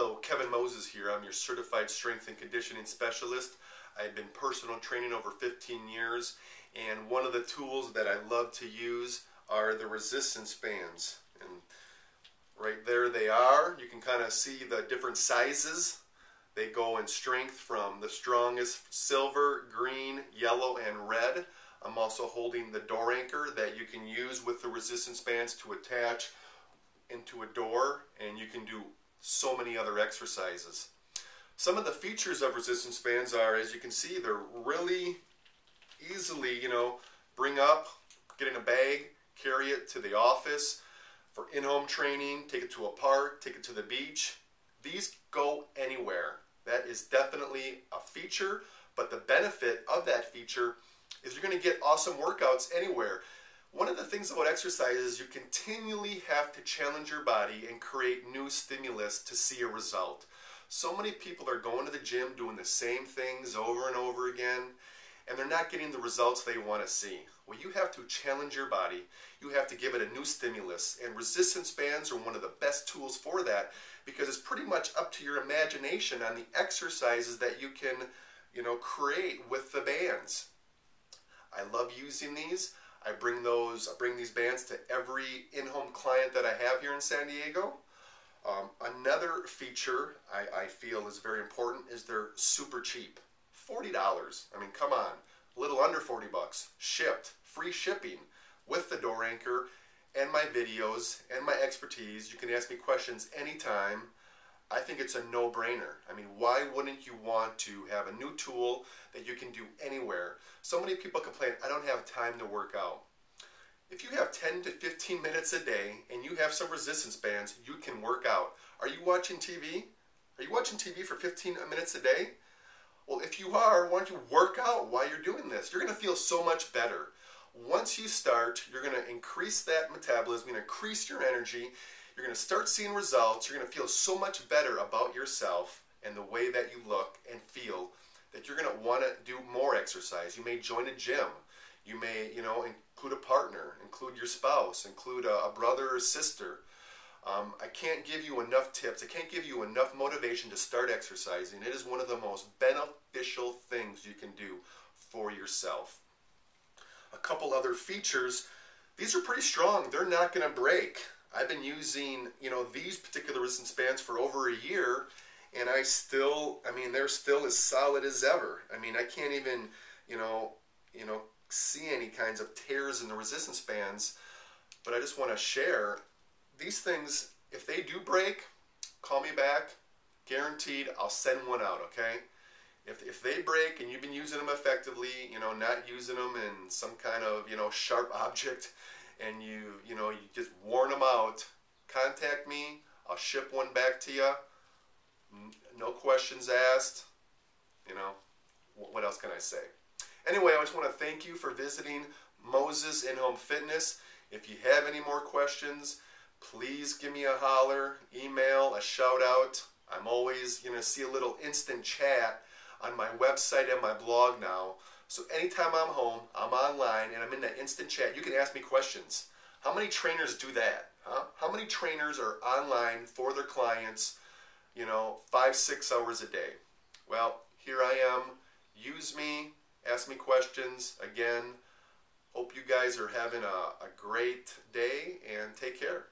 Hello, Kevin Moses here. I'm your certified strength and conditioning specialist. I've been personal training over 15 years, and one of the tools that I love to use are the resistance bands. And right there they are. You can kind of see the different sizes. They go in strength from the strongest silver, green, yellow, and red. I'm also holding the door anchor that you can use with the resistance bands to attach into a door and you can do so many other exercises. Some of the features of resistance bands are, as you can see, they're really easily, you know, bring up, get in a bag, carry it to the office for in-home training, take it to a park, take it to the beach. These go anywhere. That is definitely a feature, but the benefit of that feature is you're going to get awesome workouts anywhere. One of the things about exercise is you continually have to challenge your body and create new stimulus to see a result. So many people are going to the gym doing the same things over and over again and they're not getting the results they want to see. Well, you have to challenge your body. You have to give it a new stimulus and resistance bands are one of the best tools for that because it's pretty much up to your imagination on the exercises that you can, you know, create with the bands. I love using these. I bring those, I bring these bands to every in-home client that I have here in San Diego. Um, another feature I, I feel is very important is they're super cheap. $40. I mean, come on. A little under 40 bucks. Shipped. Free shipping with the door anchor and my videos and my expertise. You can ask me questions anytime. I think it's a no-brainer. I mean, why wouldn't you want to have a new tool that you can do anywhere? So many people complain, I don't have time to work out. If you have 10 to 15 minutes a day and you have some resistance bands, you can work out. Are you watching TV? Are you watching TV for 15 minutes a day? Well, if you are, why don't you work out while you're doing this? You're going to feel so much better. Once you start, you're going to increase that metabolism, you're increase your energy, you're going to start seeing results. You're going to feel so much better about yourself and the way that you look and feel that you're going to want to do more exercise. You may join a gym. You may, you know, include a partner, include your spouse, include a, a brother or sister. Um, I can't give you enough tips. I can't give you enough motivation to start exercising. It is one of the most beneficial things you can do for yourself. A couple other features. These are pretty strong. They're not going to break. I've been using, you know, these particular resistance bands for over a year, and I still, I mean, they're still as solid as ever. I mean, I can't even, you know, you know, see any kinds of tears in the resistance bands, but I just want to share these things. If they do break, call me back. Guaranteed, I'll send one out. Okay. If, if they break and you've been using them effectively, you know, not using them in some kind of, you know, sharp object, and you you know you just worn them out, contact me. I'll ship one back to you. No questions asked. You know, what else can I say? Anyway, I just want to thank you for visiting Moses In Home Fitness. If you have any more questions, please give me a holler, email, a shout out. I'm always going to see a little instant chat on my website and my blog now. So anytime I'm home, I'm online, and I'm in that instant chat, you can ask me questions. How many trainers do that? Huh? How many trainers are online for their clients, you know, five, six hours a day? Well, here I am. Use me, ask me questions. Again, hope you guys are having a, a great day and take care.